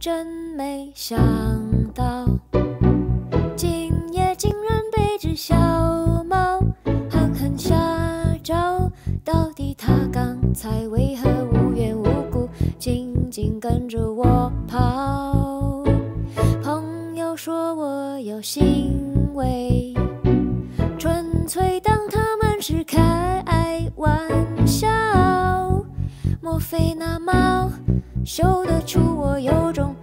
真没想到，今夜竟然被只小猫狠狠吓着。到底它刚才为何无缘无故紧紧跟着我跑？朋友说我有行为，纯粹当他们是开玩笑。莫非那猫嗅得出我有种？